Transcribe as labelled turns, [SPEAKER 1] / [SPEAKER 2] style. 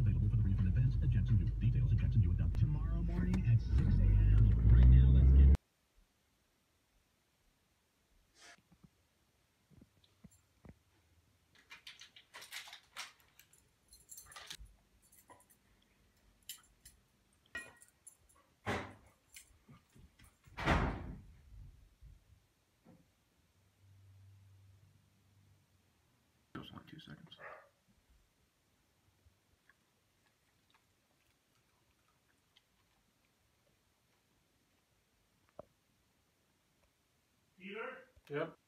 [SPEAKER 1] available for the refund at Jackson Details at Tomorrow morning at 6 a.m. Right now, let's get...
[SPEAKER 2] Just like two seconds. Yep.